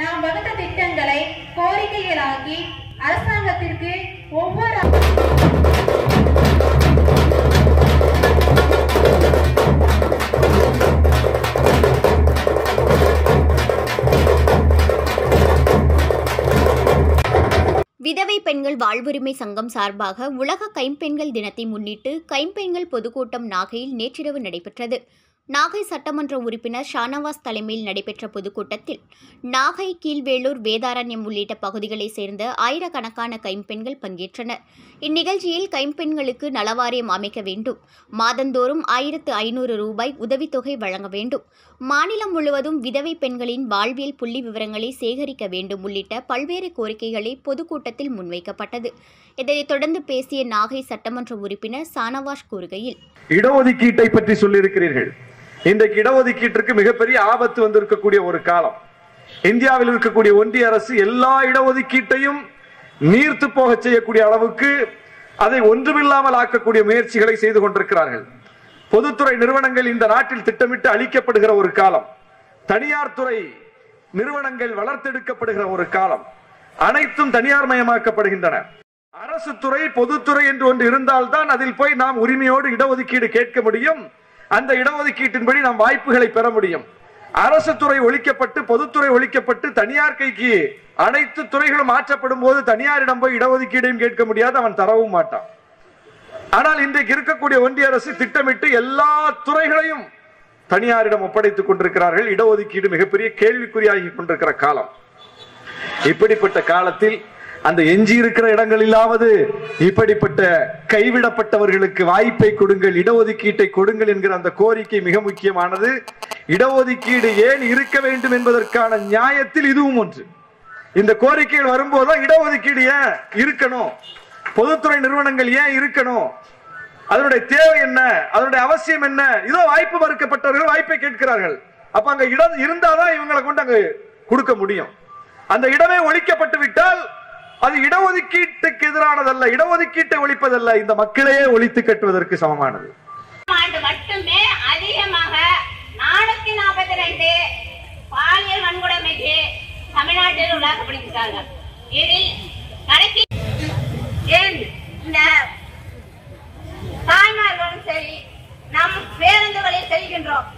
நாம் வகுத்த திட்டங்களை கோரிக்கைகளாக்கி அரசாங்கத்திற்கு ஒவ்வொரு விதவை பெண்கள் வாழ்வுரிமை சங்கம் சார்பாக உலக கைம்பெண்கள் தினத்தை முன்னிட்டு கைம்பெண்கள் பொதுக்கூட்டம் நாகையில் நேற்றிரவு நடைபெற்றது. நாகை சட்டமன்ற உறுப்பினர் ஷானவாஸ் தலைமையில் நடைபெற்ற பொதுக்கூட்டத்தில் நாகை கீழ்வேலூர் வேதாரண்யம் உள்ளிட்ட பகுதிகளைச் சேர்ந்த ஆயிரக்கணக்கான கைம்பெண்கள் பங்கேற்றனர். இந்நிகழ்ச்சியில் கைம்பெண்களுக்கு நலவாரியம் அமைக்க வேண்டும். மாதந்தோறும் ஆயிரத்து ஐநூறு ரூபாய் உதவித்தொகை வழங்க வேண்டும். மாநிலம் முழுவதும் விதவை பெண்களின் வாழ்வியல் புள்ளி விவரங்களை சேகரிக்க வேண்டும் உள்ளிட்ட பல்வேறு கோரிக்கைகளை பொதுக்கூட்டத்தில் முன்வைக்கப்பட்டது. இதனைத் தொடர்ந்து பேசிய நாகை சட்டமன்ற உறுப்பினர் சானவாஷ் கூறுகையில் இடஒதுக்கீட்டை பற்றி சொல்லியிருக்கிறீர்கள். இன்றைக்கு இடஒதுக்கீட்டிற்கு மிகப்பெரிய ஆபத்து வந்திருக்கக்கூடிய ஒரு காலம். இந்தியாவில் இருக்கக்கூடிய ஒன்றிய அரசு எல்லா இடஒதுக்கீட்டையும் நீர்த்து போக செய்யக்கூடிய அளவுக்கு அதை ஒன்றுமில்லாமல் ஆக்கக்கூடிய முயற்சிகளை செய்து கொண்டிருக்கிறார்கள். பொதுத்துறை நிறுவனங்கள் இந்த நாட்டில் திட்டமிட்டு அளிக்கப்படுகிற ஒரு காலம். தனியார் துறை நிறுவனங்கள் வளர்த்தெடுக்கப்படுகிற ஒரு காலம். அனைத்தும் தனியார் மயமாக்கப்படுகின்றன அரசு துறை பொதுத்துறை என்று ஒன்று இருந்தால்தான் அதில் போய் நாம் உரிமையோடு இடஒதுக்கீடு கேட்க முடியும். அந்த இடஒதுக்கீட்டின்படி நாம் வாய்ப்புகளை பெற முடியும். அரசு துறை ஒழிக்கப்பட்டு பொதுத்துறை ஒழிக்கப்பட்டு தனியார் கைக்கு அனைத்து துறைகளும் மாற்றப்படும் போது தனியாரிடம் போய் இடஒதுக்கீடையும் கேட்க முடியாது அவன் தரவும் மாட்டான். ஆனால் இன்றைக்கு இருக்கக்கூடிய ஒன்றிய அரசு திட்டமிட்டு எல்லா துறைகளையும் தனியாரிடம் ஒப்படைத்துக் கொண்டிருக்கிறார்கள். இடஒதுக்கீடு மிகப்பெரிய கேள்விக்குறியாகி கொண்டிருக்கிற காலம். இப்படிப்பட்ட காலத்தில் அந்த எஞ்சி இருக்கிற இடங்களிலாவது இப்படிப்பட்ட கைவிடப்பட்டவர்களுக்கு வாய்ப்பை கொடுங்கள் இடஒதுக்கீட்டை கொடுங்கள் என்கிற அந்த கோரிக்கை மிக முக்கியமானது. இடஒதுக்கீடு ஏன் இருக்க வேண்டும் என்பதற்கான நியாயத்தில் இதுவும் ஒன்று. இந்த கோரிக்கைகள் வரும்போதுதான் இடஒதுக்கீடு ஏன் இருக்கணும்? பொதுத்துறை நிறுவனங்கள் ஏன் இருக்கணும்? அதனுடைய தேவை என்ன? அதனுடைய அவசியம் என்ன? இதோ வாய்ப்பு மறுக்கப்பட்டவர்கள் வாய்ப்பை கேட்கிறார்கள். அப்ப அங்க இடம் இருந்தாதான் இவங்களை கொண்டு அங்க கொடுக்க முடியும். அந்த இடமே ஒழிக்கப்பட்டு விட்டால் அது இடஒதுக்கீட்டுக்கு எதிரானதல்ல இடஒதுக்கீட்டை ஒழிப்பதல்ல. இந்த மக்களையே ஒழித்து கட்டுவதற்கு சமமானது. ஆண்டு மட்டுமே அதிகமாக நானூத்தி நாற்பத்தி ரெண்டு பாலியல் வன்கொடுமைக்கு தமிழ்நாட்டில் உள்ளாக்கப்படுகிறாங்க இதில் கடைசி ஏன் இந்த தாய்மார்களும் சரி நம் பேருந்துகளில் செல்கின்றோம்.